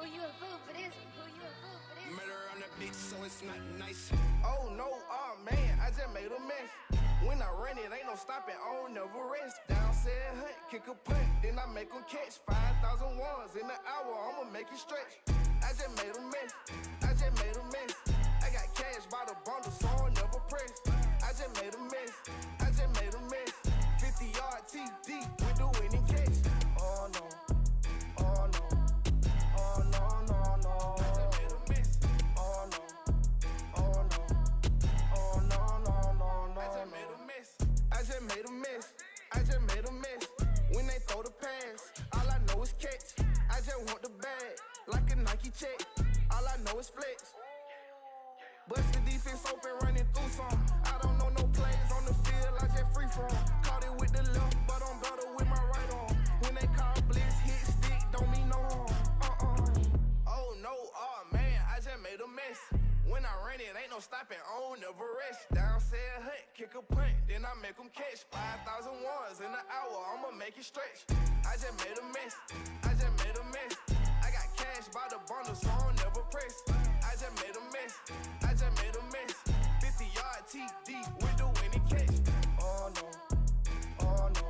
Who you a fool for this? Who you a fool for this? Murder on the beach, so it's not nice. Oh no, oh man, I just made a mess. When I run it, ain't no stopping, on never rest. Down said hunt, kick a punt, then I make them catch. 5,000 ones in an hour, I'ma make it stretch. I just made a mess, I just made a mess. I got cash by the bundle, so I never press. I just made a mess, I just made a mess. 50 yard TD Open, running through some. I don't know no plays on the field, I just free from. Caught it with the left, but I'm better with my right arm. When they call blitz, hit stick, don't mean no harm. Uh-uh. Oh no, oh man, I just made a mess. When I ran it, ain't no stopping, on never rest. Down said hunt, kick a punt, then I make them catch. 5,000 ones in an hour, I'ma make it stretch. I just made a mess, I just made a mess. I got cash by the bundle, so I don't never press. I just made a mess, I 50 yard TD with the winning catch. Oh no, oh no,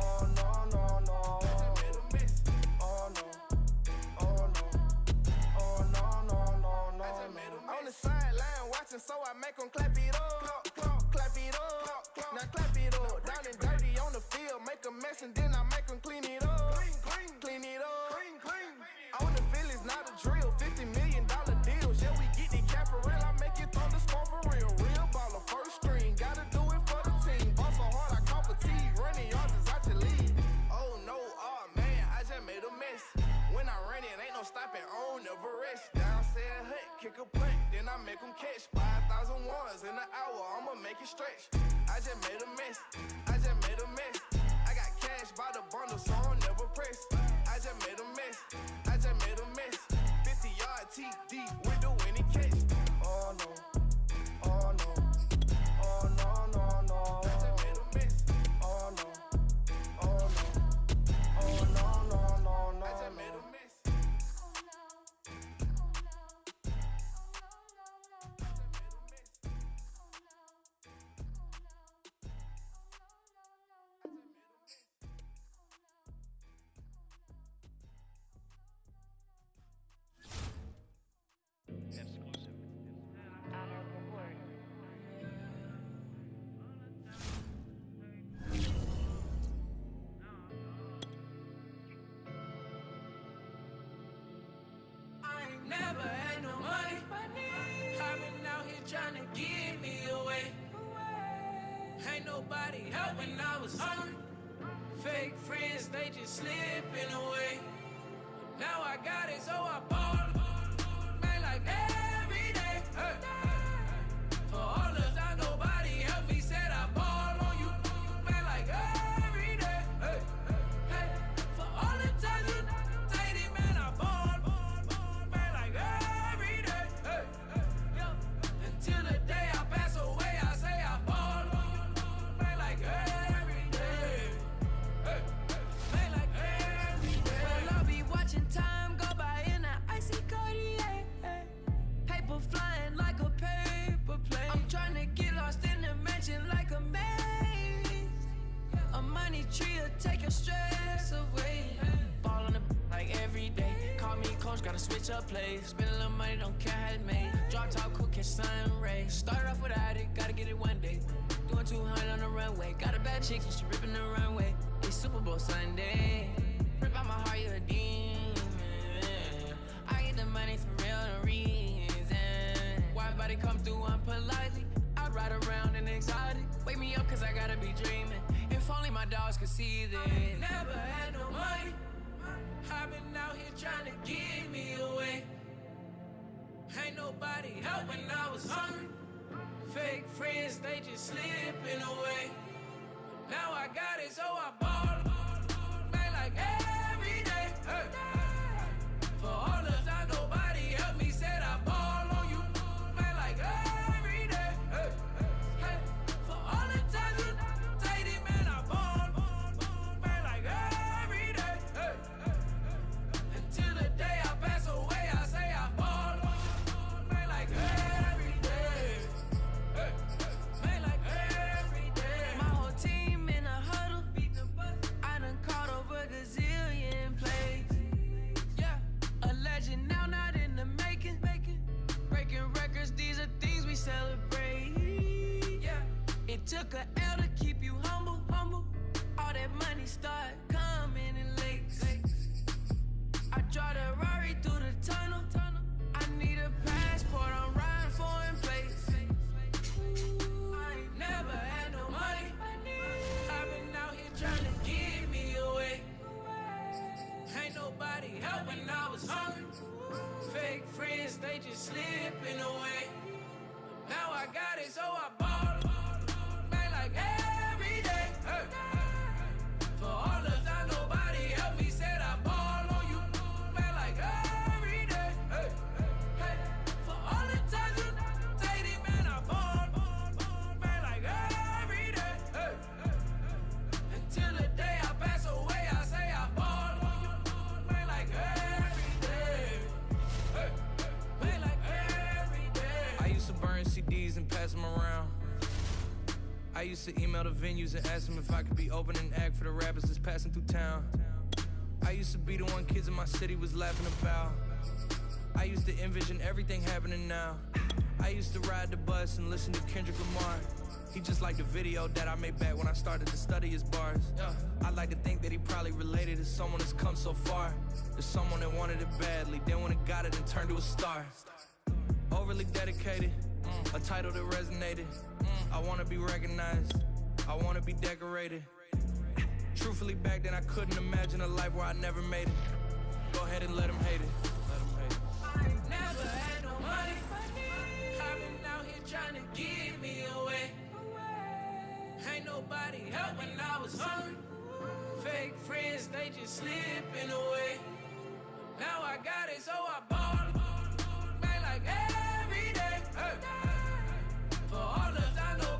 oh no, no, no. I just made a mess, oh no, oh no. Oh no no no no! I just made On the sideline watching, so I make 'em clap it up, clap, clap, clap it up. Now clap it up, down and dirty on the field, make a mess and then I make it stretch. I just made a mess, I just made a mess. I got cash by the bundle, so I don't never press. I just made a mess, I just made a mess. 50 yard TD coach, gotta switch. Spend a little money, don't care how it made. Drop top, cool, catch sun rays. Started off without it, gotta get it one day. Doing 200 on the runway. Got a bad chick, and she ripping the runway. It's Super Bowl Sunday. Rip out my heart, you're a demon. I get the money for real, no reason. Why body come through unpolitely? I ride around in exotic. Wake me up, cause I gotta be dreaming. If only my dogs could see this. Never had no money. I've been out here trying to give me away. Ain't nobody helping, I was hungry. Fake friends, they just slipping away. Now I got it, so I ball. Man, like every day. Hey. For all the time nobody I used to email the venues and ask them if I could be open and act for the rappers that's passing through town. I used to be the one kids in my city was laughing about. I used to envision everything happening now. I used to ride the bus and listen to Kendrick Lamar. He just like the video that I made back when I started to study his bars. Yeah. I like to think that he probably related to someone that's come so far. To someone that wanted it badly, then when it got it and turned to a star. Overly dedicated, a title that resonated. I wanna be recognized, I wanna be decorated. Truthfully, back then I couldn't imagine a life where I never made it. Go ahead and let him hate it. I ain't never had no money. I've been out here trying to give me away. Ain't nobody help when I was hungry. Fake friends, they just slipping away. Now I got it, so I ball. Man, like every day. For all time nobody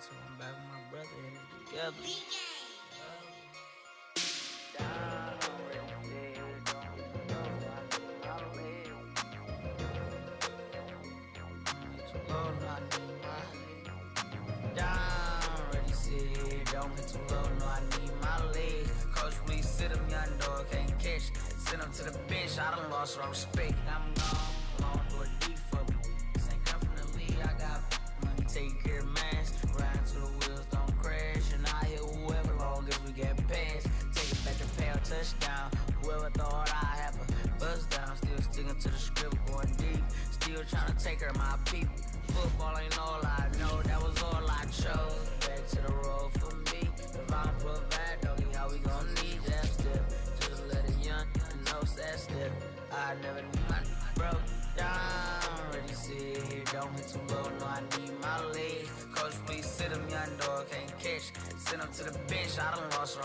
So I'm back with my brother and we together. Don't hit too low, no, I need my legs. Coach, please sit him, young dog, can't catch. Send him to the bench, I done lost respect. I'm gone,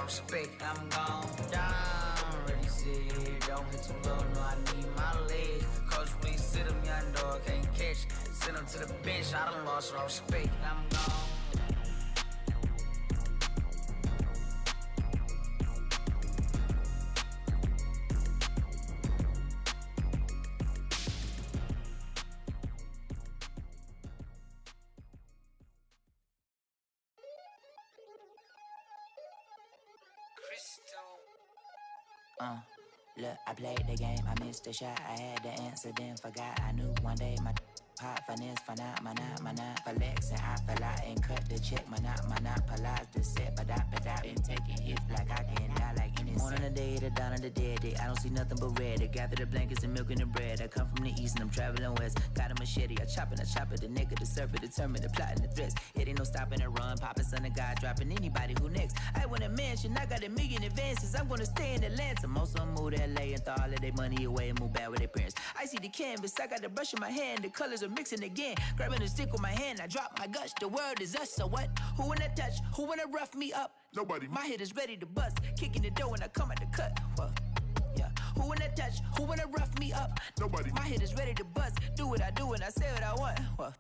respect. I'm gone down. Ready, here, don't hit too low, no, I need my legs. Coach, please sit him, young dog, can't catch. Send him to the bench, I done lost her respect. I'm gone. Shot. I had the answer, then forgot. I knew one day my pop finesse, for not, my not, my not, flex, and I fell out and cut the check. My not, my not, polize the set, but I, but I been taking hits like I can die like Morning the day, the dawn of the dead day. I don't see nothing but red. I gather the blankets and milk and the bread. I come from the east and I'm traveling west. Got a machete, I chop it, I chop it. The nigga, the serpent, determined, the plot and the threats. It ain't no stopping a run. Popping son of God, dropping anybody who next. I want a mansion, I got a million advances. I'm gonna stay in Atlanta. Most of move to LA and throw all of their money away and move back with their parents. I see the canvas, I got the brush in my hand, the colors are mixing again. Grabbing a stick with my hand, I drop my gush. The world is us, so what? Who wanna touch? Who wanna rough me up? Nobody. My head is ready to bust, kicking the door when I come at the cut. Well, yeah. Who wanna touch? Who wanna rough me up? Nobody. My head is ready to bust. Do what I do and I say what I want. Well,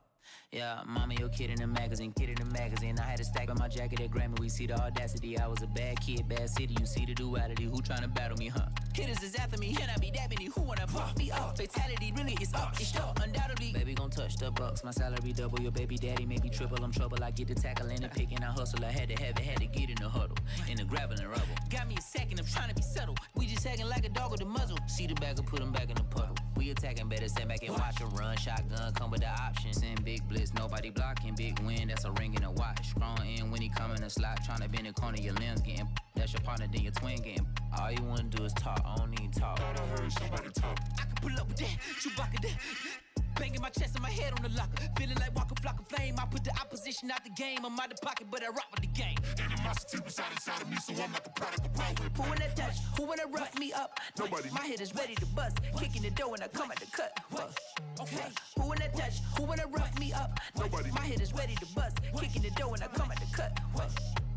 yeah, mama, your kid in the magazine, kid in the magazine. I had a stack on my jacket at Grammy. We see the audacity. I was a bad kid, bad city. You see the duality. Who tryna battle me, huh? Hitters is after me, and I be dabbing me. Who wanna pop me up? Fatality really is up. It's up, undoubtedly. Baby gon' touch the bucks. My salary double. Your baby daddy maybe triple. I'm trouble. I get the tackle and picking. I hustle. I had to have it, had to get in the huddle. In the gravel and rubble. Got me a second. I'm trying to be subtle. We just acting like a dog with a muzzle. See the bagger, put him back in the puddle. We attacking, better stand back and watch him run. Shotgun come with the option. Send big blitz, nobody blocking. Big win, that's a ring and a watch. Strong in when he come in a slot. Trying to bend the corner, your limbs getting. That's your partner, then your twin getting. All you wanna do is talk, I don't need talk. Thought I heard somebody talk. I can pull up with that, Chewbacca that. Banging my chest and my head on the locker. Feeling like walking flock of flame. I put the opposition out the game. I'm out the pocket, but I rock with the game. Animosity reside inside of me, so I'm like a product of power. Who wanna touch? Who wanna rough me up? Nobody. My head is ready to bust. Kicking the door when I come at the cut. What? Okay. Who wanna touch? Who wanna rough me up? Nobody. My head is ready to bust. Kicking the door when I come at the cut. What?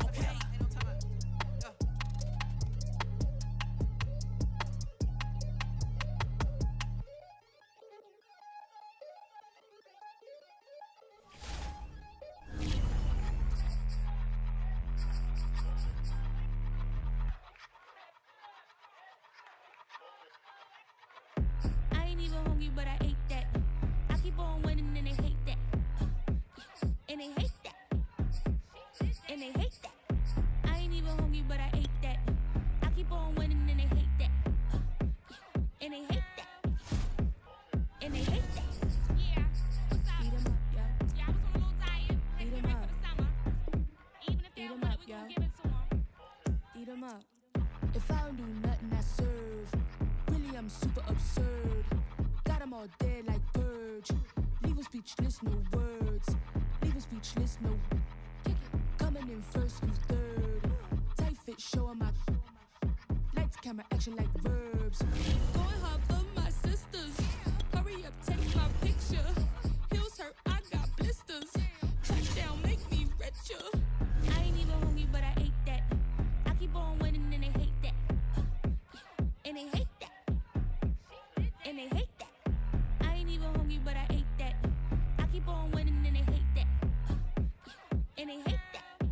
Okay. And they hate that. And they hate that. I ain't even hungry, but I ate that. I keep on winning and they hate that. And they hate that.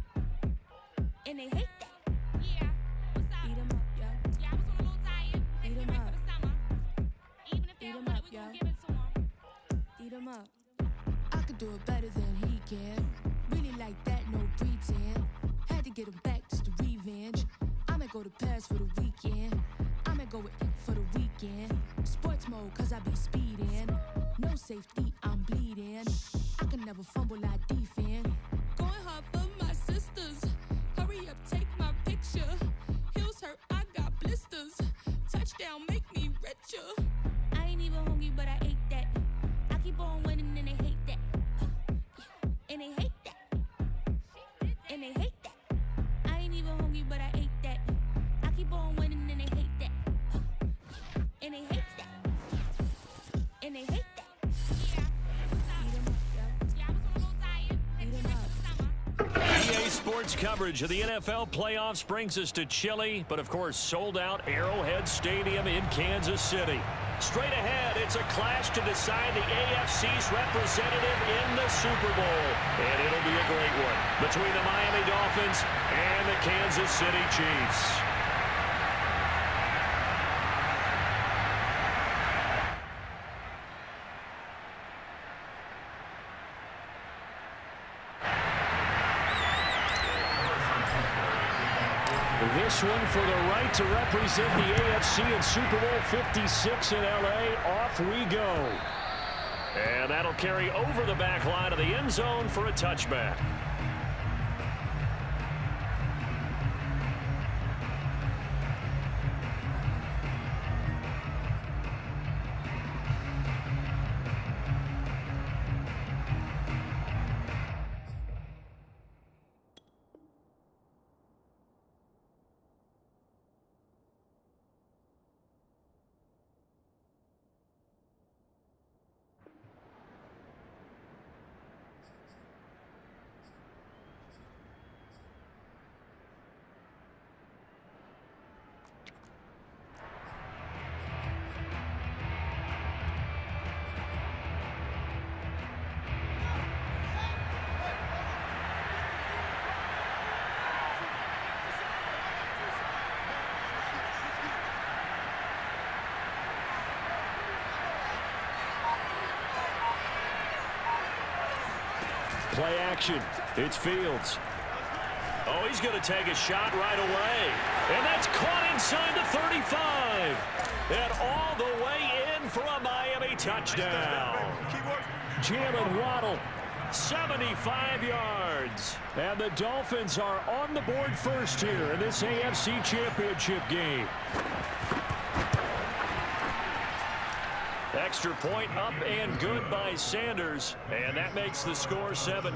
And they hate that. Yeah. What's up? Eat 'em up, yo. Yeah, I was on a little diet. Had to Eat get 'em ready up. for the summer. Even if they Eat don't 'em want up, we yo. gon' give it to. Eat 'em up. I could do it better than he can. Really like that, no pretend. Had to get him back just to revenge. I'ma go to Paris for the weekend. I'ma go with for the weekend. Sports mode, cause I be speeding. No safety, I'm bleeding. I can never fumble, I defend. Going hard for coverage of the NFL playoffs brings us to chilly, but of course, sold out Arrowhead Stadium in Kansas City. Straight ahead, it's a clash to decide the AFC's representative in the Super Bowl. And it'll be a great one between the Miami Dolphins and the Kansas City Chiefs. This one for the right to represent the AFC in Super Bowl 56 in LA. Off we go. And that'll carry over the back line of the end zone for a touchback. Play action. It's Fields. Oh, he's going to take a shot right away. And that's caught inside the 35. And all the way in for a Miami touchdown. Jaylen Waddle 75 yards. And the Dolphins are on the board first here in this AFC Championship game. Extra point up and good by Sanders. And that makes the score 7-0.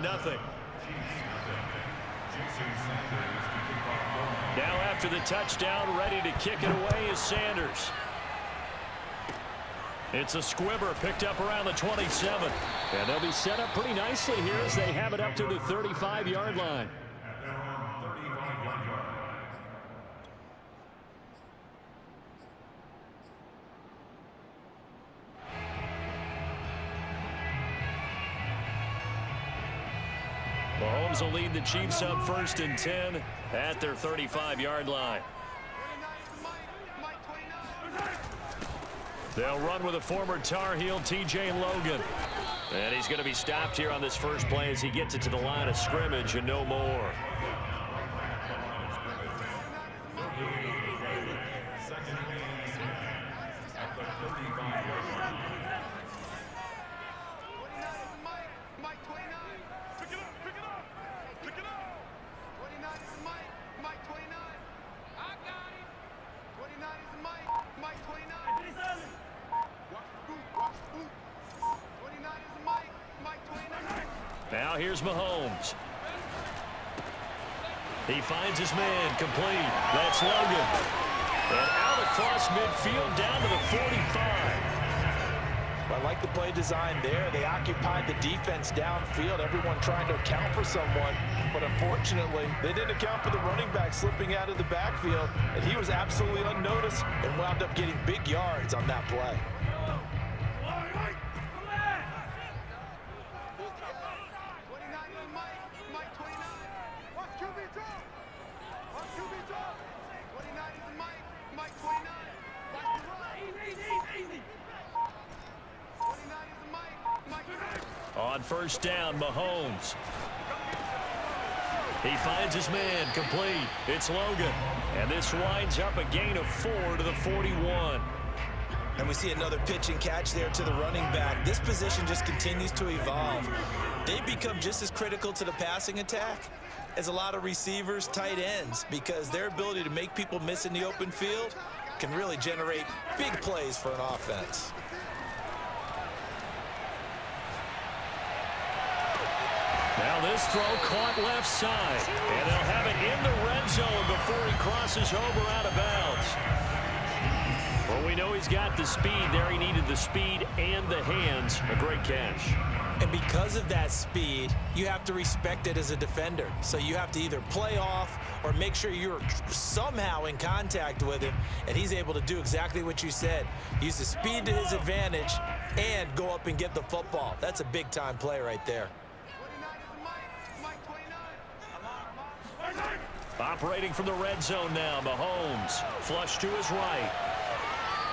Now after the touchdown, ready to kick it away is Sanders. It's a squibber picked up around the 27. And they'll be set up pretty nicely here as they have it up to the 35-yard line. Will lead the Chiefs up first and 10 at their 35-yard line. They'll run with a former Tar Heel, T.J. Logan. And he's going to be stopped here on this first play as he gets it to the line of scrimmage and no more. Design there. They occupied the defense downfield, everyone trying to account for someone. But unfortunately, they didn't account for the running back slipping out of the backfield. And he was absolutely unnoticed and wound up getting big yards on that play. First down, Mahomes. He finds his man complete. It's Logan. And this winds up a gain of four to the 41. And we see another pitch and catch there to the running back. This position just continues to evolve. They become just as critical to the passing attack as a lot of receivers, tight ends, because their ability to make people miss in the open field can really generate big plays for an offense. This throw caught left side. And they'll have it in the red zone before he crosses over out of bounds. Well, we know he's got the speed there. He needed the speed and the hands. A great catch. And because of that speed, you have to respect it as a defender. So you have to either play off or make sure you're somehow in contact with him. And he's able to do exactly what you said. Use the speed to his advantage and go up and get the football. That's a big-time play right there. Operating from the red zone now, Mahomes. Flush to his right.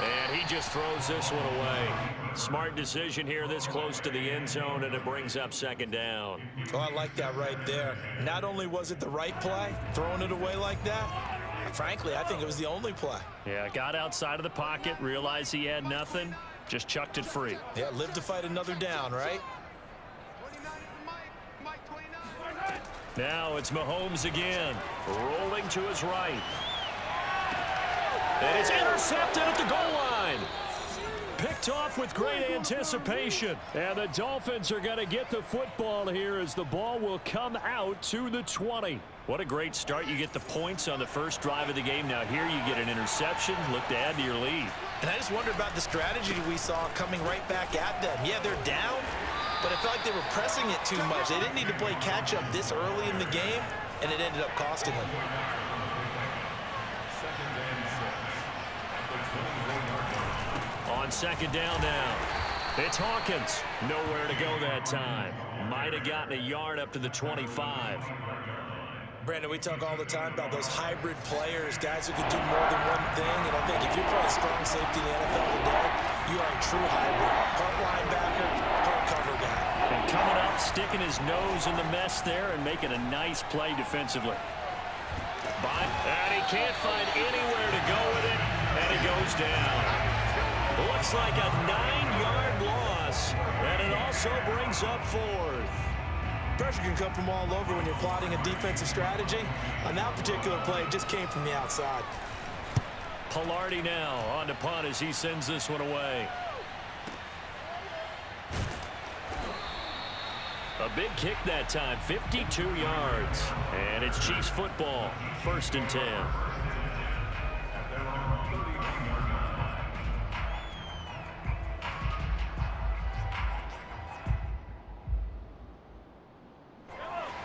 And he just throws this one away. Smart decision here this close to the end zone, and it brings up second down. Oh, I like that right there. Not only was it the right play, throwing it away like that, frankly, I think it was the only play. Yeah, got outside of the pocket, realized he had nothing, just chucked it free. Yeah, live to fight another down, right? Now it's Mahomes again, rolling to his right. And it's intercepted at the goal line. Picked off with great anticipation. And the Dolphins are going to get the football here as the ball will come out to the 20. What a great start. You get the points on the first drive of the game. Now here you get an interception. Look to add to your lead. And I just wonder about the strategy we saw coming right back at them. Yeah, they're down, but I felt like they were pressing it too much. They didn't need to play catch-up this early in the game, and it ended up costing them. On second down now, it's Hawkins. Nowhere to go that time. Might have gotten a yard up to the 25. Brandon, we talk all the time about those hybrid players, guys who can do more than one thing. And I think if you're playing strong safety in the NFL today, you are a true hybrid. Part linebacker, part cover guy. And coming up sticking his nose in the mess there and making a nice play defensively. By, and he can't find anywhere to go with it, and he goes down. Looks like a nine-yard loss, and it also brings up fourth. Pressure can come from all over when you're plotting a defensive strategy. On that particular play, it just came from the outside. Palardy now on to punt as he sends this one away. A big kick that time, 52 yards. And it's Chiefs football, first and 10.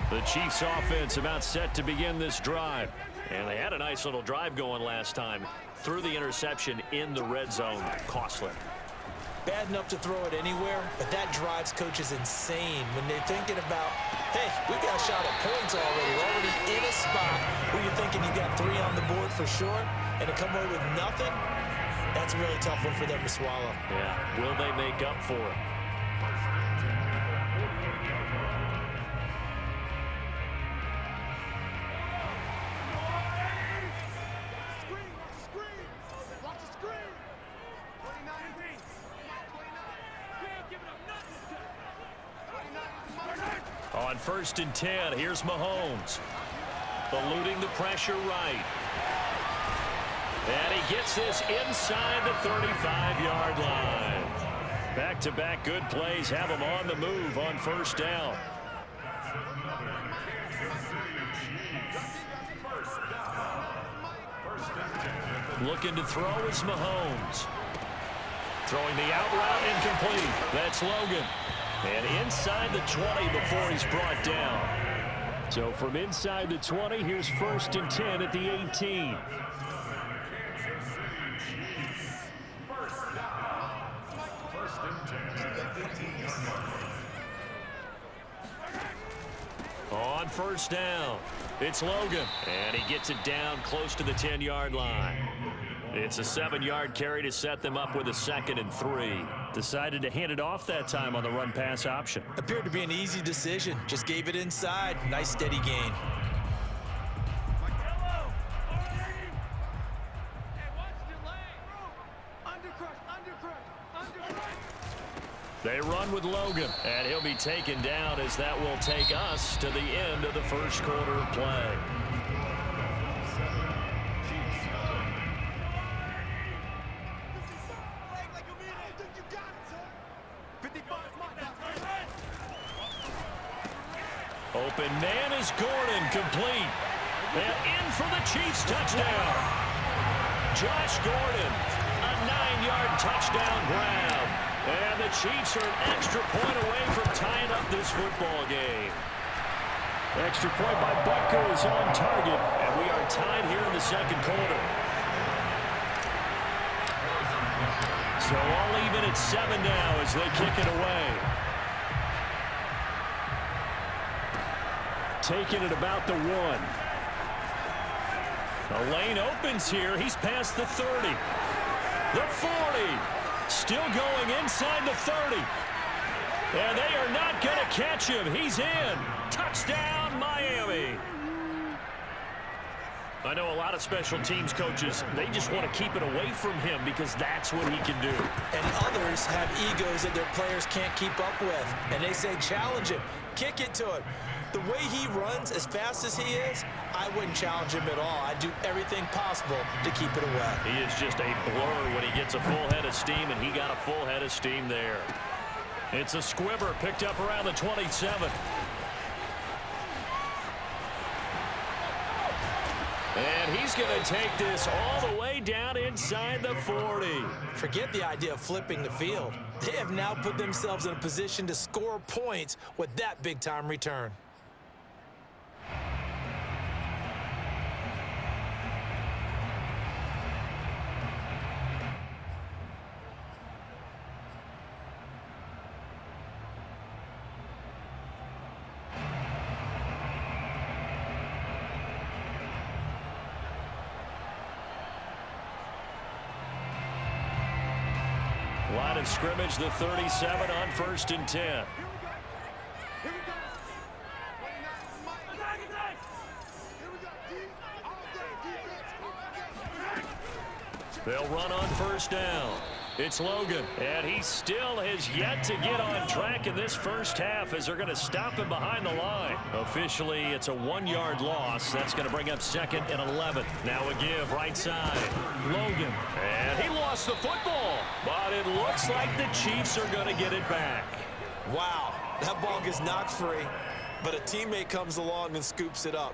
The Chiefs offense about set to begin this drive. And they had a nice little drive going last time. Through the interception in the red zone, costly. Bad enough to throw it anywhere, but that drives coaches insane when they're thinking about, hey, we got a shot at points already. We're already in a spot where you're thinking you've got three on the board for sure, and to come away with nothing, that's a really tough one for them to swallow. Yeah, will they make up for it? First and 10, here's Mahomes. Eluding the pressure right. And he gets this inside the 35-yard line. Back-to-back -back good plays have him on the move on first down. Looking to throw is Mahomes. Throwing the out route incomplete. That's Logan. And inside the 20 before he's brought down. So from inside the 20, here's first and 10 at the 18. On first down, it's Logan. And he gets it down close to the 10-yard line. It's a seven-yard carry to set them up with a second and three. Decided to hand it off that time on the run-pass option. Appeared to be an easy decision. Just gave it inside. Nice steady gain. They run with Logan, and he'll be taken down as that will take us to the end of the first quarter of play. Open is Gordon, complete. And in for the Chiefs touchdown. Josh Gordon, a nine-yard touchdown grab. And the Chiefs are an extra point away from tying up this football game. Extra point by Butker is on target, and we are tied here in the second quarter. So all even at seven now as they kick it away. Taking it about the one. The lane opens here. He's past the 30. The 40. Still going inside the 30. And they are not going to catch him. He's in. Touchdown, Miami. I know a lot of special teams coaches, they just want to keep it away from him because that's what he can do. And others have egos that their players can't keep up with. And they say, challenge him. Kick it to him. The way he runs as fast as he is, I wouldn't challenge him at all. I'd do everything possible to keep it away. He is just a blur when he gets a full head of steam, and he got a full head of steam there. It's a squibber picked up around the 27. And he's going to take this all the way down inside the 40. Forget the idea of flipping the field. They have now put themselves in a position to score points with that big-time return. Line of scrimmage, the 37 on first and 10. They'll run on first down. It's Logan, and he still has yet to get on track in this first half as they're going to stop him behind the line. Officially, it's a one-yard loss. That's going to bring up second and 11. Now a give right side. Logan, and he lost the football, but it looks like the Chiefs are going to get it back. Wow, that ball gets knocked free, but a teammate comes along and scoops it up.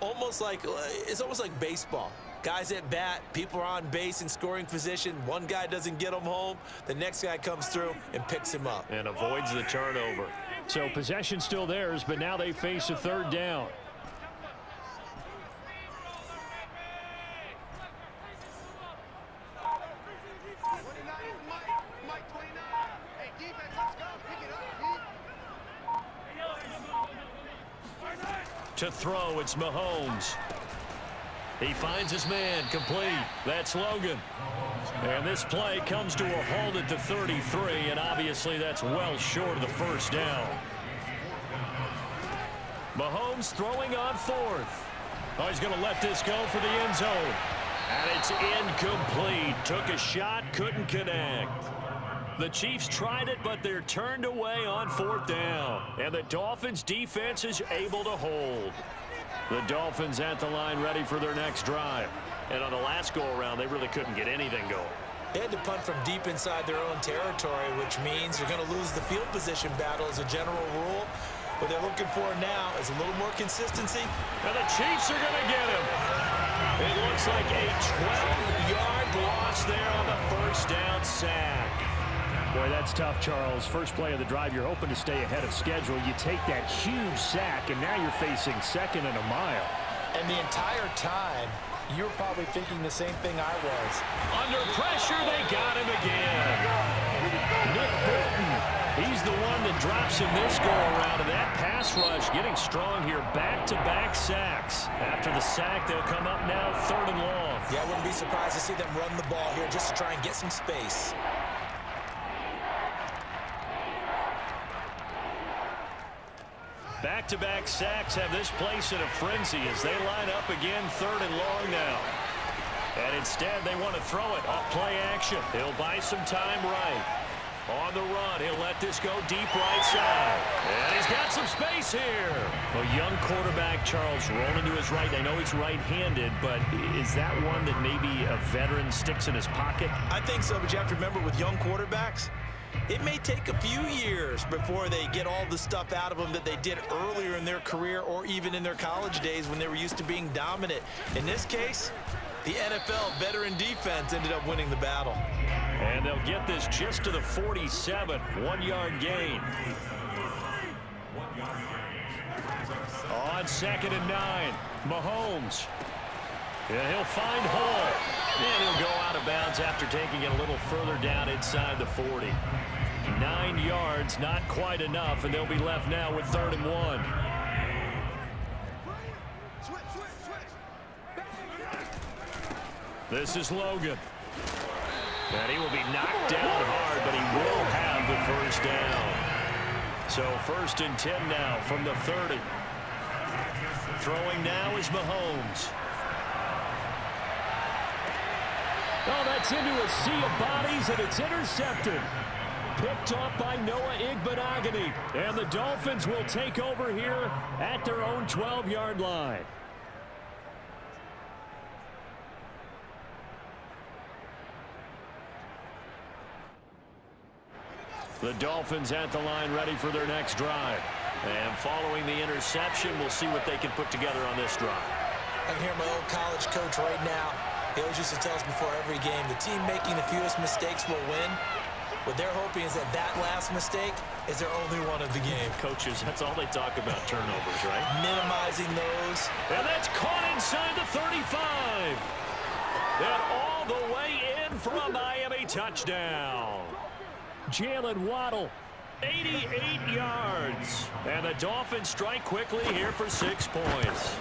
Almost like, it's almost like baseball. Guys at bat, people are on base in scoring position. One guy doesn't get him home. The next guy comes through and picks him up. And avoids the turnover. So possession still theirs, but now they face a third down. To throw, it's Mahomes. He finds his man complete. That's Logan. And this play comes to a halt at the 33, and obviously that's well short of the first down. Mahomes throwing on fourth. Oh, he's going to let this go for the end zone. And it's incomplete. Took a shot, couldn't connect. The Chiefs tried it, but they're turned away on fourth down. And the Dolphins defense is able to hold. The Dolphins at the line ready for their next drive. And on the last go-around, they really couldn't get anything going. They had to punt from deep inside their own territory, which means you're going to lose the field position battle as a general rule. What they're looking for now is a little more consistency. And the Chiefs are going to get him. It looks like a 12-yard loss there on the first down sack. Boy, that's tough, Charles. First play of the drive, you're hoping to stay ahead of schedule. You take that huge sack, and now you're facing second and a mile. And the entire time, you're probably thinking the same thing I was. Under pressure, they got him again. Nick Bolton, he's the one that drops in this go-around, and that pass rush getting strong here. Back-to-back -back sacks. After the sack, they'll come up now third and long. Yeah, I wouldn't be surprised to see them run the ball here just to try and get some space. Back-to-back -back sacks have this place in a frenzy as they line up again third and long now. And instead, they want to throw it off play action. He'll buy some time right. On the run, he'll let this go deep right side. And he's got some space here. A young quarterback, Charles, rolling to his right. I know he's right-handed, but is that one that maybe a veteran sticks in his pocket? I think so, but you have to remember with young quarterbacks, it may take a few years before they get all the stuff out of them that they did earlier in their career or even in their college days when they were used to being dominant. In this case, the NFL veteran defense ended up winning the battle. And they'll get this just to the 47, one-yard gain. On second and nine, Mahomes. And he'll find Hall. And he'll go out of bounds after taking it a little further down inside the 40. Nine yards, not quite enough, and they'll be left now with third and one. This is Logan. And he will be knocked down hard, but he will have the first down. So first and 10 now from the 30. Throwing now is Mahomes. Oh, that's into a sea of bodies, and it's intercepted. Picked off by Noah Igbinoghene. And the Dolphins will take over here at their own 12-yard line. The Dolphins at the line ready for their next drive. And following the interception, we'll see what they can put together on this drive. I can hear my old college coach right now. He always used to tell us before every game, the team making the fewest mistakes will win. What they're hoping is that that last mistake is their only one of the game. Coaches, that's all they talk about, turnovers, right? Minimizing those. And that's caught inside the 35. And all the way in for a Miami touchdown. Jaylen Waddle, 88 yards. And the Dolphins strike quickly here for six points.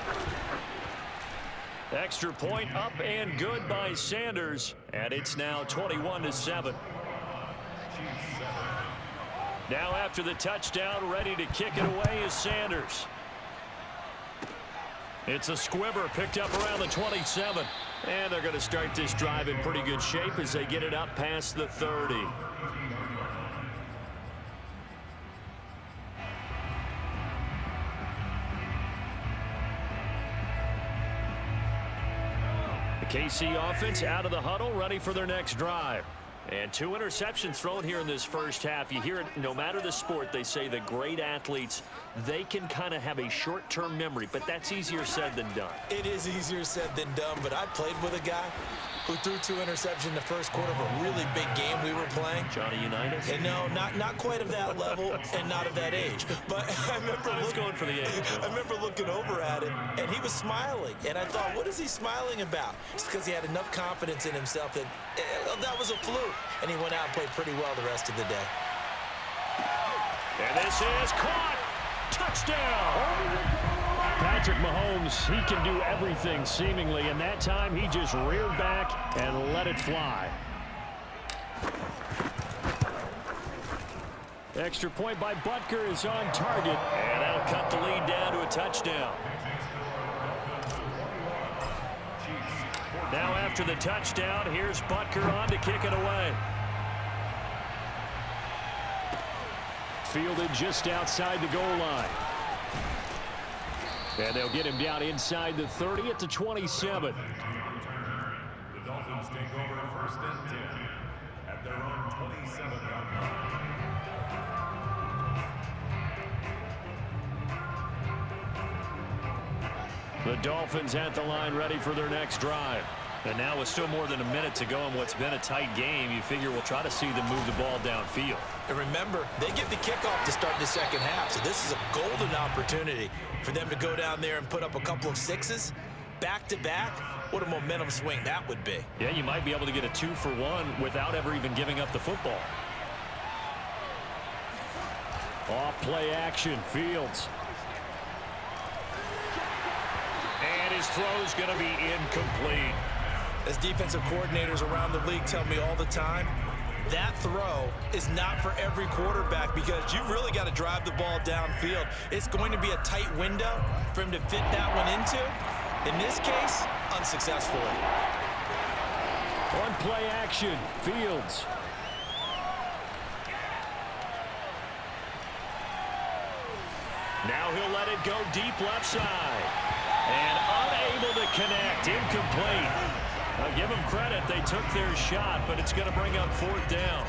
Extra point up and good by Sanders. And it's now 21 to 7. Now after the touchdown, ready to kick it away is Sanders. It's a squibber picked up around the 27. And they're going to start this drive in pretty good shape as they get it up past the 30. KC offense out of the huddle, ready for their next drive. And two interceptions thrown here in this first half. You hear it no matter the sport, they say the great athletes, they can kind of have a short-term memory, but that's easier said than done. It is easier said than done, but I played with a guy who threw two interceptions in the first quarter of a really big game we were playing. Johnny Unitas? And no, not not quite of that level and not of that age. But I remember look, going for the age. I remember looking over at him, and he was smiling. And I thought, what is he smiling about? It's because he had enough confidence in himself that eh, that was a fluke. And he went out and played pretty well the rest of the day. And this is caught. Touchdown. Patrick Mahomes, he can do everything seemingly, and that time he just reared back and let it fly. Extra point by Butker is on target, and that'll cut the lead down to a touchdown. Now after the touchdown, here's Butker on to kick it away. Fielded just outside the goal line. And they'll get him down inside the 30 at the 27. The Dolphins take over first and 10 at their own 27-yard line. The Dolphins at the line ready for their next drive. And now with still more than a minute to go in what's been a tight game, you figure we'll try to see them move the ball downfield. And remember, they get the kickoff to start the second half, so this is a golden opportunity for them to go down there and put up a couple of sixes back-to-back. -back. What a momentum swing that would be. Yeah, you might be able to get a two for one without ever even giving up the football. Off play action, Fields. And his throw is going to be incomplete. As defensive coordinators around the league tell me all the time, that throw is not for every quarterback because you've really got to drive the ball downfield. It's going to be a tight window for him to fit that one into. In this case, unsuccessfully. On play action, Fields. Now he'll let it go deep left side. And unable to connect, incomplete. I'll give them credit. They took their shot, but it's going to bring up fourth down.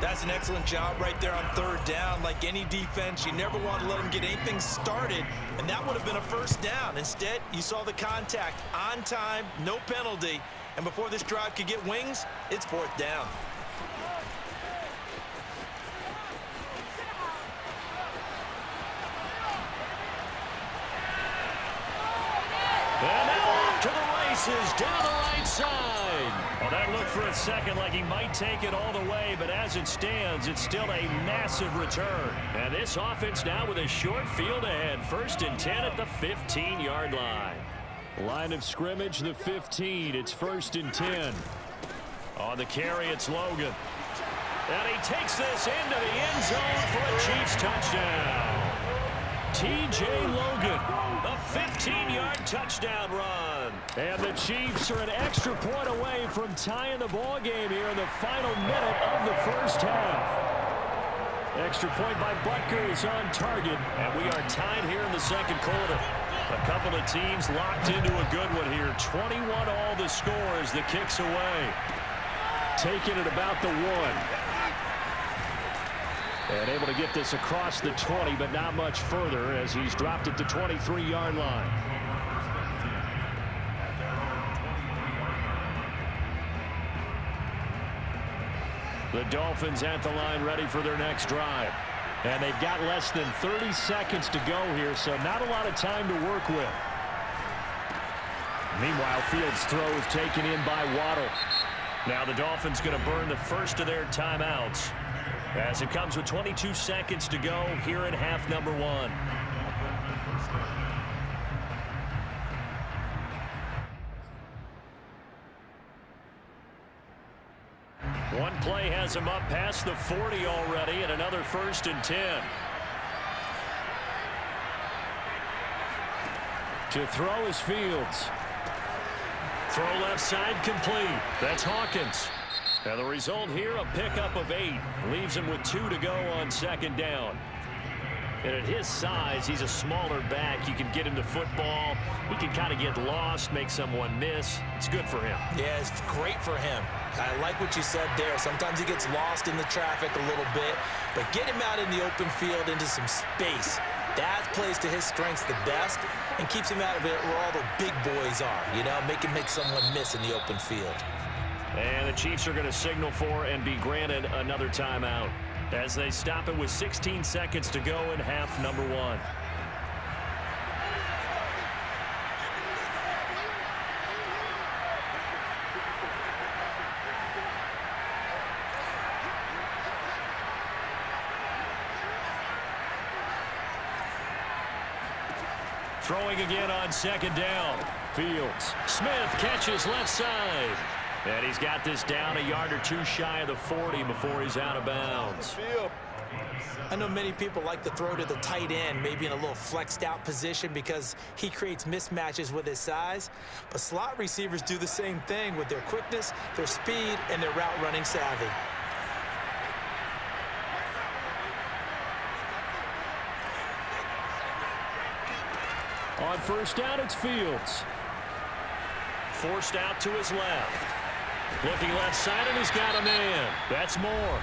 That's an excellent job right there on third down. Like any defense, you never want to let them get anything started, and that would have been a first down. Instead, you saw the contact on time, no penalty, and before this drive could get wings, it's fourth down. To down the right side. Well, that looked for a second like he might take it all the way, but as it stands, it's still a massive return. And this offense now with a short field ahead. First and 10 at the 15-yard line. Line of scrimmage, the 15. It's first and 10. On the carry, it's Logan. And he takes this into the end zone for a Chiefs touchdown. T.J. Logan, a 15-yard touchdown run. And the Chiefs are an extra point away from tying the ball game here in the final minute of the first half. Extra point by Butker is on target, and we are tied here in the second quarter. A couple of teams locked into a good one here. 21 all the score the kicks away. Taking it about the one. And able to get this across the 20, but not much further as he's dropped it to 23-yard line. The Dolphins at the line ready for their next drive. And they've got less than 30 seconds to go here, so not a lot of time to work with. Meanwhile, Fields' throw is taken in by Waddle. Now the Dolphins going to burn the first of their timeouts. As it comes with 22 seconds to go here in half number one. One him up past the 40 already and another first and 10. To throw is Fields. Throw left side complete. That's Hawkins. And the result here, a pickup of eight. Leaves him with two to go on second down. And at his size, he's a smaller back. You can get him to football. He can kind of get lost, make someone miss. It's good for him. Yeah, it's great for him. I like what you said there. Sometimes he gets lost in the traffic a little bit, but get him out in the open field into some space. That plays to his strengths the best and keeps him out of it where all the big boys are, you know, make him make someone miss in the open field. And the Chiefs are going to signal for and be granted another timeout as they stop it with 16 seconds to go in half number one. Throwing again on second down. Fields. Smith catches left side. And he's got this down a yard or two shy of the 40 before he's out of bounds. I know many people like to throw to the tight end, maybe in a little flexed out position because he creates mismatches with his size. But slot receivers do the same thing with their quickness, their speed, and their route running savvy. On first down, it's Fields. Forced out to his left. Looking left side, and he's got a man. That's more.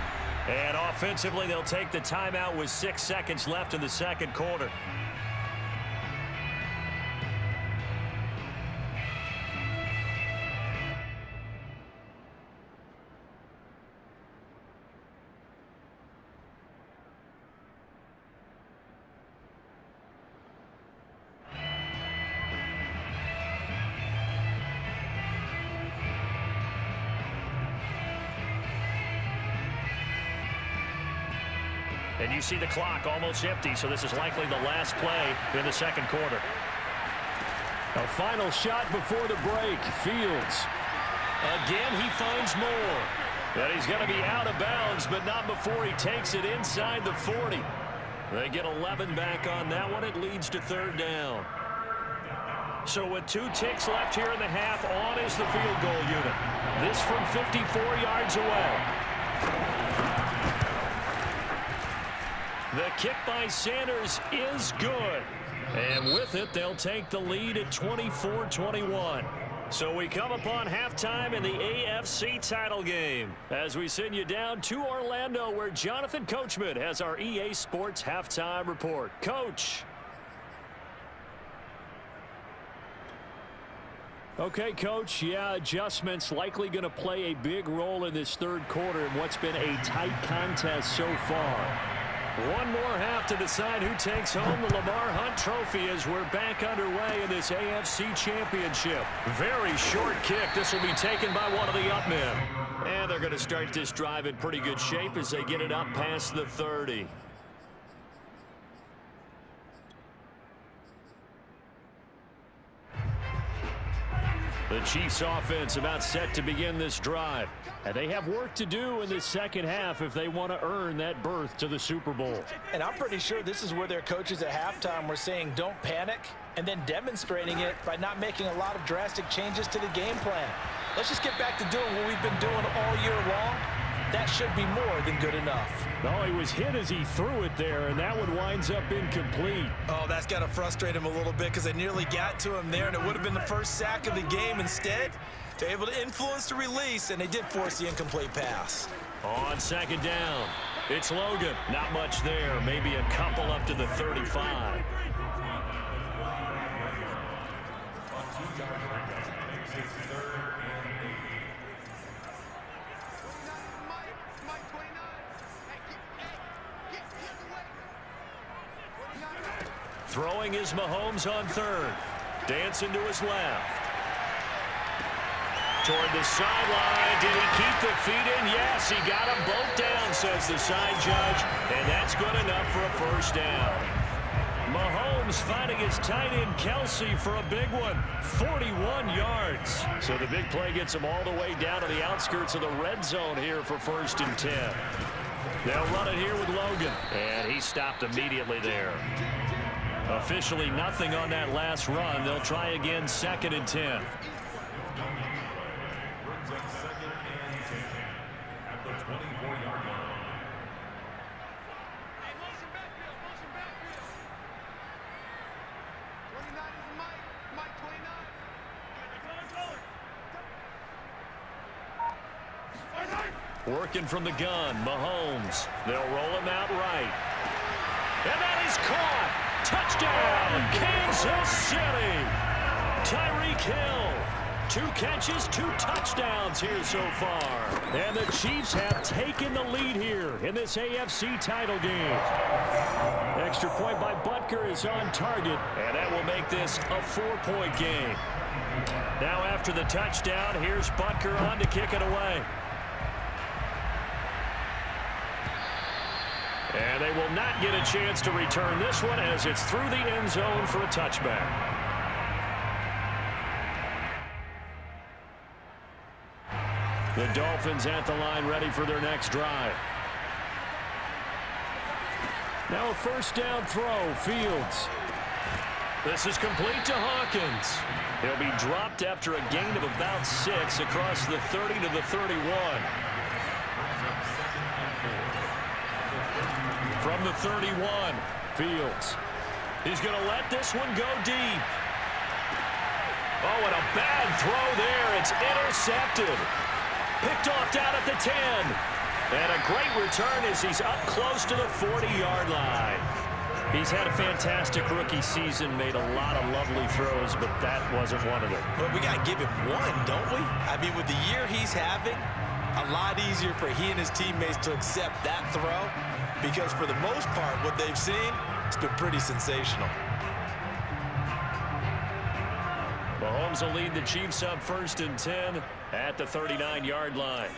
And offensively, they'll take the timeout with six seconds left in the second quarter. You see the clock almost empty, so this is likely the last play in the second quarter. A final shot before the break. Fields. Again, he finds more. And he's going to be out of bounds, but not before he takes it inside the 40. They get 11 back on that one. It leads to third down. So with two ticks left here in the half, on is the field goal unit. This from 54 yards away. The kick by Sanders is good. And with it, they'll take the lead at 24-21. So we come upon halftime in the AFC title game as we send you down to Orlando where Jonathan Coachman has our EA Sports halftime report. Coach. Okay, Coach. Yeah, adjustments likely going to play a big role in this third quarter in what's been a tight contest so far. One more half to decide who takes home the Lamar Hunt Trophy as we're back underway in this AFC Championship. Very short kick. This will be taken by one of the up men. And they're going to start this drive in pretty good shape as they get it up past the 30. The Chiefs offense about set to begin this drive. And they have work to do in the second half if they want to earn that berth to the Super Bowl. And I'm pretty sure this is where their coaches at halftime were saying don't panic and then demonstrating it by not making a lot of drastic changes to the game plan. Let's just get back to doing what we've been doing all year long. That should be more than good enough. No, he was hit as he threw it there, and that one winds up incomplete. Oh, that's got to frustrate him a little bit because they nearly got to him there, and it would have been the first sack of the game. Instead, they're able to influence the release, and they did force the incomplete pass. On second down, it's Logan. Not much there, maybe a couple up to the 35. Throwing is Mahomes on third. Dancing to his left. Toward the sideline. Did he keep the feet in? Yes, he got them both down, says the side judge. And that's good enough for a first down. Mahomes finding his tight end Kelce for a big one. 41 yards. So the big play gets him all the way down to the outskirts of the red zone here for first and 10. They'll run it here with Logan. And he stopped immediately there. Officially nothing on that last run. They'll try again second and 10. Brings up second and 10 at the 24-yard line. Working from the gun, Mahomes. They'll roll him out right. And that is caught. Touchdown, Kansas City. Tyreek Hill. Two catches, two touchdowns here so far. And the Chiefs have taken the lead here in this AFC title game. Extra point by Butker is on target, and that will make this a four-point game. Now after the touchdown, here's Butker on to kick it away. And they will not get a chance to return this one as it's through the end zone for a touchback. The Dolphins at the line ready for their next drive. Now a first down throw, Fields. This is complete to Hawkins. He'll be dropped after a gain of about six across the 30 to the 31. The 31, Fields. He's going to let this one go deep. Oh, and a bad throw there. It's intercepted. Picked off down at the 10. And a great return as he's up close to the 40-yard line. He's had a fantastic rookie season, made a lot of lovely throws, but that wasn't one of them. But we got to give him one, don't we? I mean, with the year he's having, a lot easier for he and his teammates to accept that throw because for the most part, what they've seen, it's been pretty sensational. Mahomes will lead the Chiefs up first and 10 at the 39-yard line.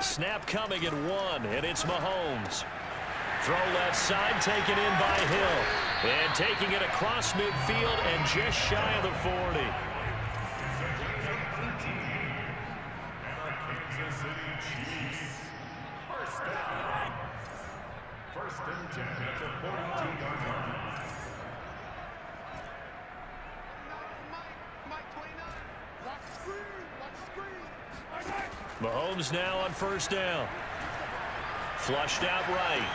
Snap coming at one, and it's Mahomes. Throw left side, taken in by Hill. And taking it across midfield and just shy of the 40. Kansas City Chiefs. First down. First and 10 at the 42-yard line. Mahomes now on first down. Flushed out right.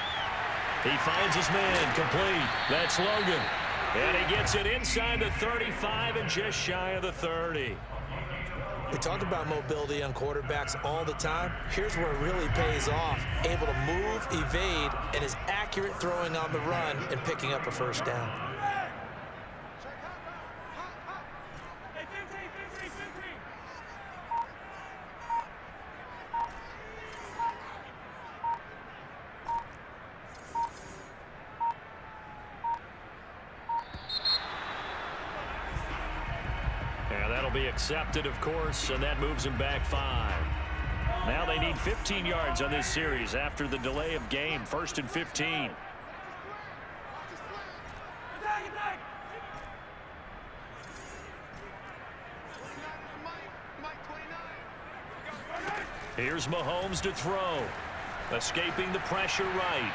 He finds his man complete. That's Logan. And he gets it inside the 35 and just shy of the 30. We talk about mobility on quarterbacks all the time. Here's where it really pays off. Able to move, evade, and is accurate throwing on the run and picking up a first down. Accepted, of course, and that moves him back five. Now they need 15 yards on this series after the delay of game. First and 15. Here's Mahomes to throw. Escaping the pressure right.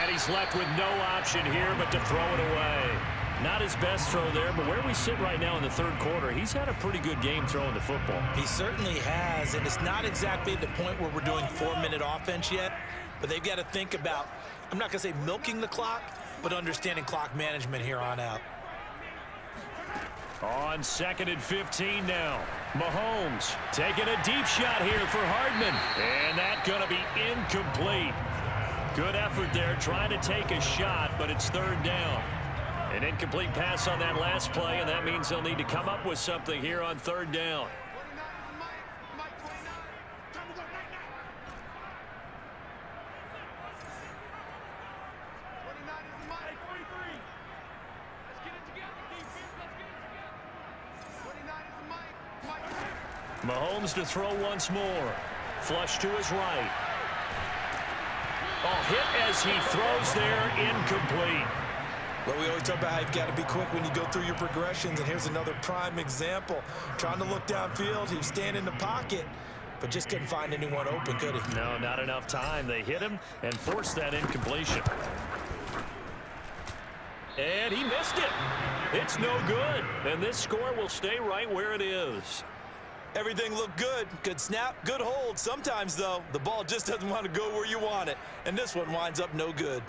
And he's left with no option here but to throw it away. Not his best throw there, but where we sit right now in the third quarter, he's had a pretty good game throwing the football. He certainly has, and it's not exactly at the point where we're doing four-minute offense yet, but they've got to think about, I'm not going to say milking the clock, but understanding clock management here on out. On second and 15 now. Mahomes taking a deep shot here for Hardman. And that going to be incomplete. Good effort there trying to take a shot, but it's third down. An incomplete pass on that last play, and that means they'll need to come up with something here on third down. Mahomes to throw once more. Flush to his right. Oh, hit as he throws there, incomplete. But we always talk about how you've got to be quick when you go through your progressions, and here's another prime example. Trying to look downfield, he was standing in the pocket, but just couldn't find anyone open, could he? No, not enough time. They hit him and forced that incompletion. And he missed it. It's no good. And this score will stay right where it is. Everything looked good. Good snap, good hold. Sometimes, though, the ball just doesn't want to go where you want it. And this one winds up no good.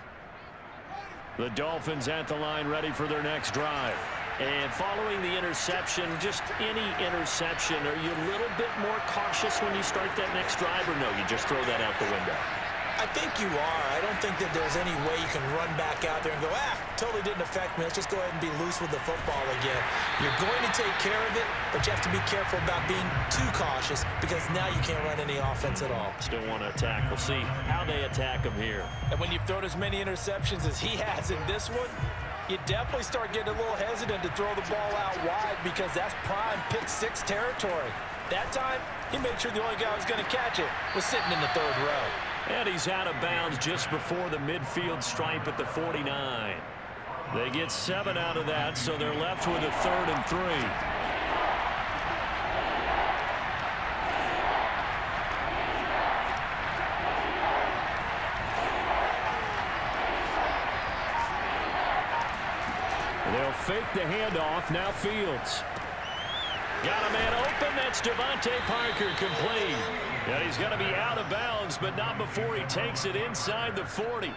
The Dolphins at the line ready for their next drive. And following the interception, just any interception, are you a little bit more cautious when you start that next drive or no, you just throw that out the window? I think you are. I don't think that there's any way you can run back out there and go, ah, totally didn't affect me. Let's just go ahead and be loose with the football again. You're going to take care of it, but you have to be careful about being too cautious because now you can't run any offense at all. Still want to attack. We'll see how they attack him here. And when you've thrown as many interceptions as he has in this one, you definitely start getting a little hesitant to throw the ball out wide because that's prime pick six territory. That time, he made sure the only guy who was going to catch it was sitting in the third row. And he's out of bounds just before the midfield stripe at the 49. They get seven out of that, so they're left with a third and three. They'll fake the handoff. Now Fields. Got a man open. That's DeVante Parker complete. And he's going to be out of bounds, but not before he takes it inside the 40.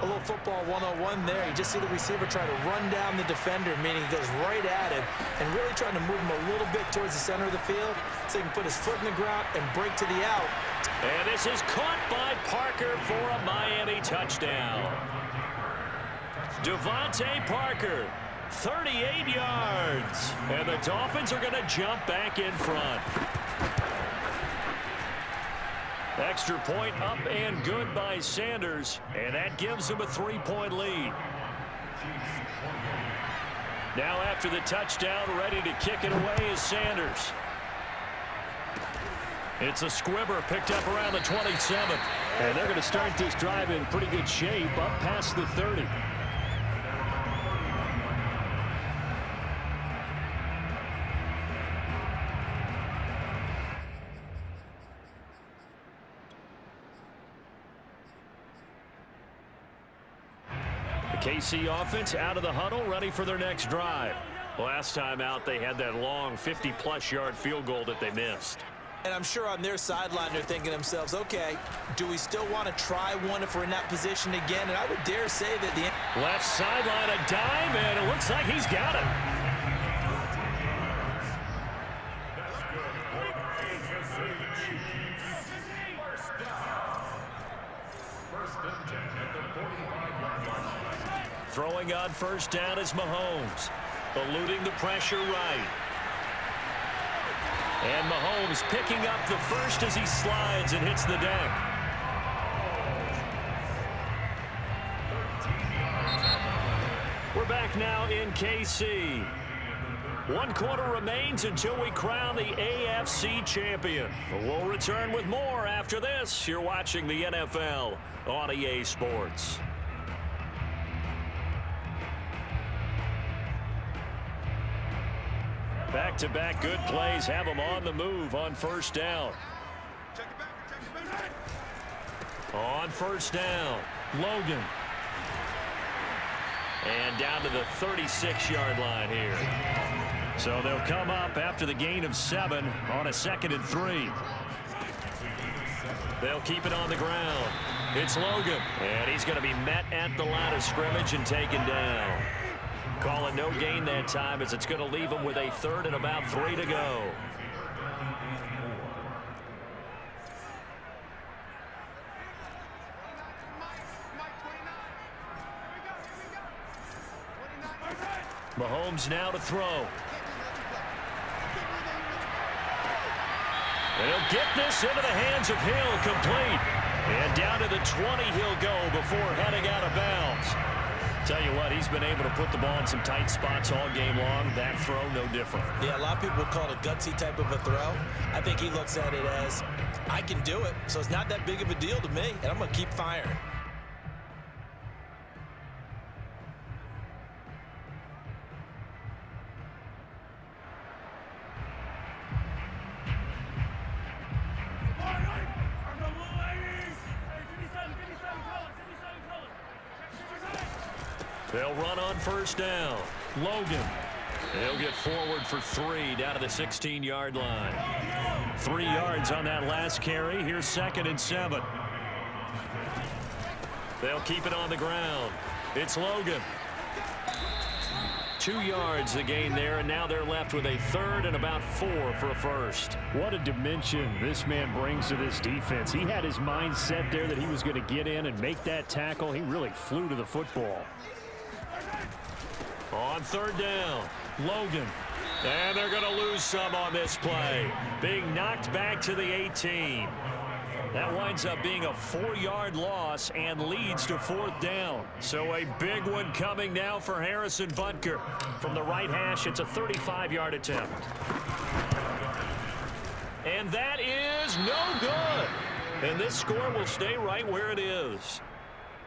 A little football 101 there. You just see the receiver try to run down the defender, meaning he goes right at him and really trying to move him a little bit towards the center of the field so he can put his foot in the ground and break to the out. And this is caught by Parker for a Miami touchdown. DeVante Parker 38 yards. And the Dolphins are going to jump back in front. Extra point up and good by Sanders. And that gives him a three-point lead. Now after the touchdown, ready to kick it away is Sanders. It's a squibber picked up around the 27. And they're going to start this drive in pretty good shape up past the 30. Offense out of the huddle, ready for their next drive. Last time out, they had that long 50-plus yard field goal that they missed. And I'm sure on their sideline they're thinking to themselves, okay, do we still want to try one if we're in that position again? And I would dare say that the... Left sideline, a dime, and it looks like he's got it. On first down is Mahomes. Eluding the pressure right. And Mahomes picking up the first as he slides and hits the deck. We're back now in KC. One quarter remains until we crown the AFC champion. We'll return with more after this. You're watching the NFL on EA Sports. Back-to-back -back good plays have them on the move on first down. On first down, Logan. And down to the 36-yard line here. So they'll come up after the gain of seven on a second and three. They'll keep it on the ground. It's Logan. And he's going to be met at the line of scrimmage and taken down. Calling no gain that time as it's going to leave them with a third and about three to go. Mahomes now to throw. And he'll get this into the hands of Hill complete. And down to the 20 he'll go before heading out of bounds. Tell you what, he's been able to put the ball in some tight spots all game long. That throw, no different. Yeah, a lot of people would call it a gutsy type of a throw. I think he looks at it as, I can do it, so it's not that big of a deal to me, and I'm going to keep firing. Down. Logan. They'll get forward for three down to the 16-yard line. Three yards on that last carry. Here's second and seven. They'll keep it on the ground. It's Logan. Two yards the gain there, and now they're left with a third and about four for a first. What a dimension this man brings to this defense. He had his mind set there that he was going to get in and make that tackle. He really flew to the football. On third down, Logan. And they're going to lose some on this play. Being knocked back to the 18. That winds up being a four-yard loss and leads to fourth down. So a big one coming now for Harrison Butker. From the right hash, it's a 35-yard attempt. And that is no good. And this score will stay right where it is.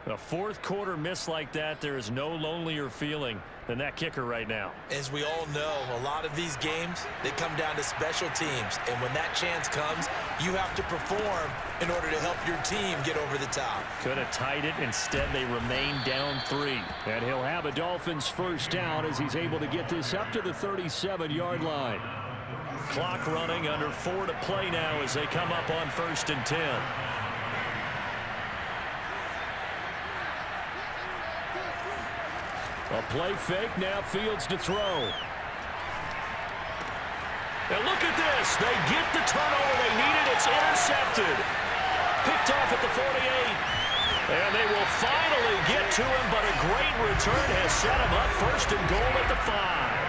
A fourth quarter miss like that, there is no lonelier feeling than that kicker right now. As we all know, a lot of these games, they come down to special teams. And when that chance comes, you have to perform in order to help your team get over the top. Could have tied it. Instead, they remain down three. And he'll have a Dolphins first down as he's able to get this up to the 37-yard line. Clock running under four to play now as they come up on first and 10. A play fake, now Fields to throw. And look at this. They get the turnover they needed. It's intercepted. Picked off at the 48. And they will finally get to him, but a great return has set him up first and goal at the five.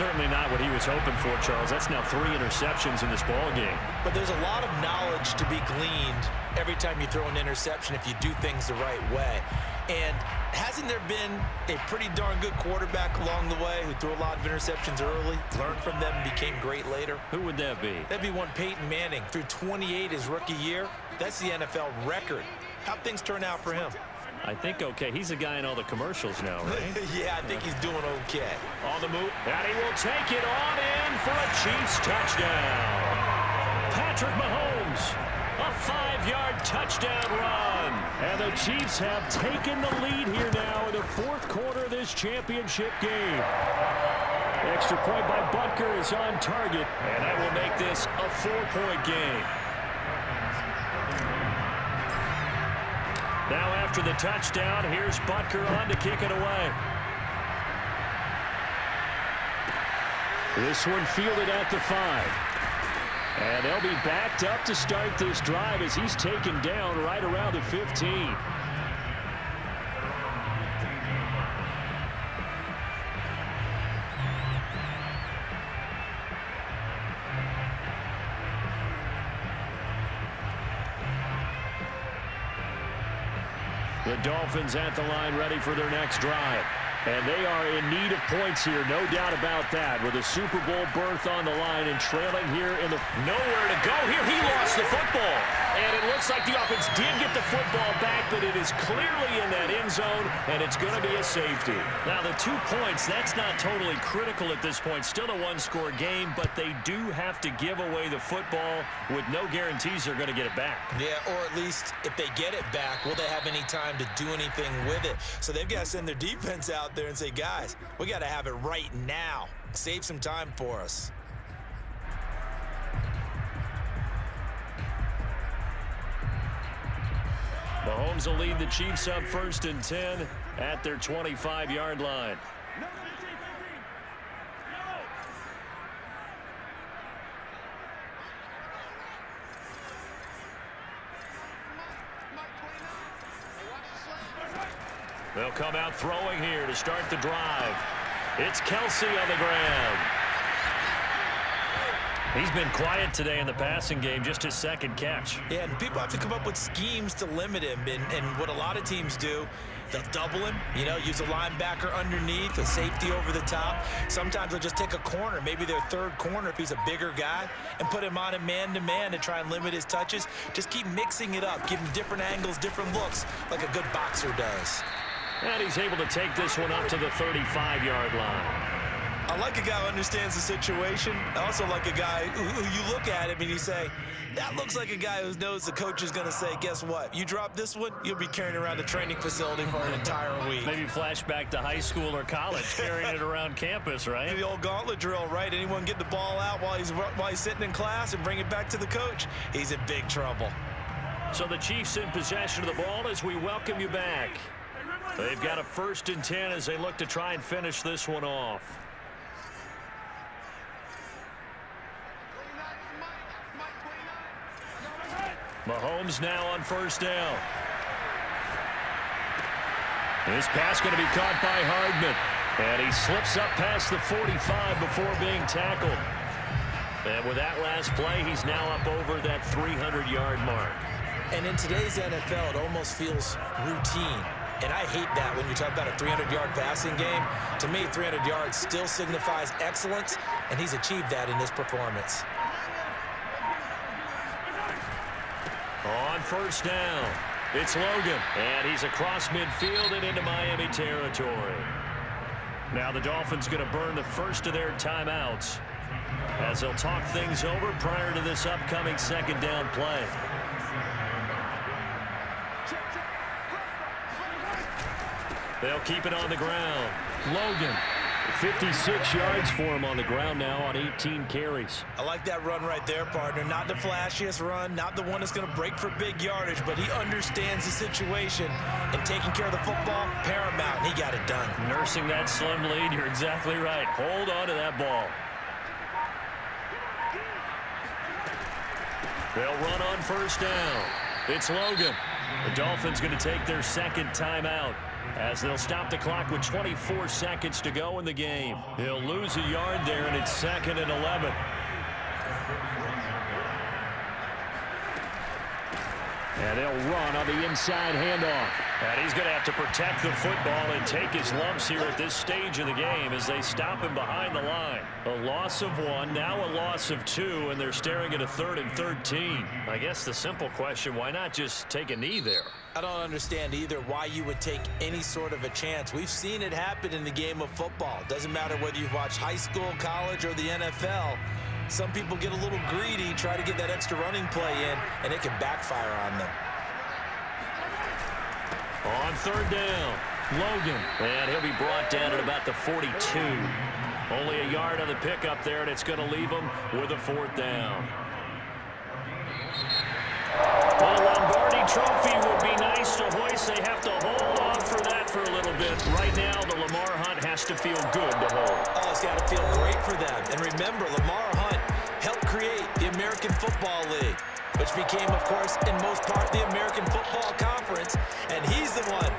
Certainly not what he was hoping for, Charles. That's now three interceptions in this ball game. But there's a lot of knowledge to be gleaned every time you throw an interception if you do things the right way. And hasn't there been a pretty darn good quarterback along the way who threw a lot of interceptions early, learned from them, and became great later? Who would that be? That'd be one Peyton Manning. Threw 28 his rookie year, that's the NFL record. How'd things turn out for him? I think okay. He's a guy in all the commercials now, right? yeah, I think he's doing okay. On the move, and he will take it on in for a Chiefs touchdown. Patrick Mahomes a five-yard touchdown run. And the Chiefs have taken the lead here now in the fourth quarter of this championship game. Extra point by Butker is on target. And that will make this a four-point game. Now after the touchdown, here's Butker on to kick it away. This one fielded at the five. And they'll be backed up to start this drive as he's taken down right around the 15. The Dolphins at the line ready for their next drive. And they are in need of points here, no doubt about that, with a Super Bowl berth on the line and trailing here in the... Nowhere to go here. He lost the football. And it looks like the offense did get the football back, but it is clearly in that end zone, and it's going to be a safety. Now, the two points, that's not totally critical at this point. Still a one-score game, but they do have to give away the football with no guarantees they're going to get it back. Yeah, or at least if they get it back, will they have any time to do anything with it? So they've got to send their defense out out there and say, guys, we got to have it right now. Save some time for us. Mahomes will lead the Chiefs up first and 10 at their 25-yard line. They'll come out throwing here to start the drive. It's Kelce on the ground. He's been quiet today in the passing game, just his second catch. Yeah, and people have to come up with schemes to limit him. And, and what a lot of teams do, they'll double him, you know, use a linebacker underneath, a safety over the top. Sometimes they'll just take a corner, maybe their third corner if he's a bigger guy, and put him on a man-to-man -to, -man to try and limit his touches. Just keep mixing it up, give him different angles, different looks, like a good boxer does. And he's able to take this one up to the 35-yard line. I like a guy who understands the situation. I also like a guy who, who you look at him and you say, that looks like a guy who knows the coach is going to say, guess what? You drop this one, you'll be carrying around the training facility for an entire week. Maybe flashback to high school or college, carrying it around campus, right? The old gauntlet drill, right? Anyone get the ball out while he's while he's sitting in class and bring it back to the coach, he's in big trouble. So the Chiefs in possession of the ball as we welcome you back. They've got a first and 10 as they look to try and finish this one off. Mahomes now on first down. This pass going to be caught by Hardman. And he slips up past the 45 before being tackled. And with that last play, he's now up over that 300-yard mark. And in today's NFL, it almost feels routine. And I hate that when you talk about a 300-yard passing game. To me, 300 yards still signifies excellence, and he's achieved that in this performance. On first down, it's Logan. And he's across midfield and into Miami territory. Now the Dolphins going to burn the first of their timeouts as they'll talk things over prior to this upcoming second down play. They'll keep it on the ground. Logan 56 yards for him on the ground now on 18 carries. I like that run right there, partner. Not the flashiest run, not the one that's going to break for big yardage, but he understands the situation and taking care of the football, paramount, he got it done. Nursing that slim lead, you're exactly right. Hold on to that ball. They'll run on first down. It's Logan. The Dolphins going to take their second timeout as they'll stop the clock with 24 seconds to go in the game. He'll lose a yard there, and it's second and 11. And they'll run on the inside handoff. And he's going to have to protect the football and take his lumps here at this stage of the game as they stop him behind the line. A loss of one, now a loss of two, and they're staring at a third and 13. I guess the simple question, why not just take a knee there? I don't understand either why you would take any sort of a chance. We've seen it happen in the game of football. Doesn't matter whether you've watched high school, college, or the NFL. Some people get a little greedy, try to get that extra running play in, and it can backfire on them. On third down, Logan. And he'll be brought down at about the 42. Only a yard on the pickup there, and it's going to leave him with a fourth down. Well, a Lombardi trophy would be nice to hoist. They have to hold off for that for a little bit. Right now, the Lamar Hunt has to feel good to hold. Oh, it's got to feel great for them. And remember, Lamar Hunt helped create the American Football League, which became, of course, in most part, the American Football Conference. And he's the one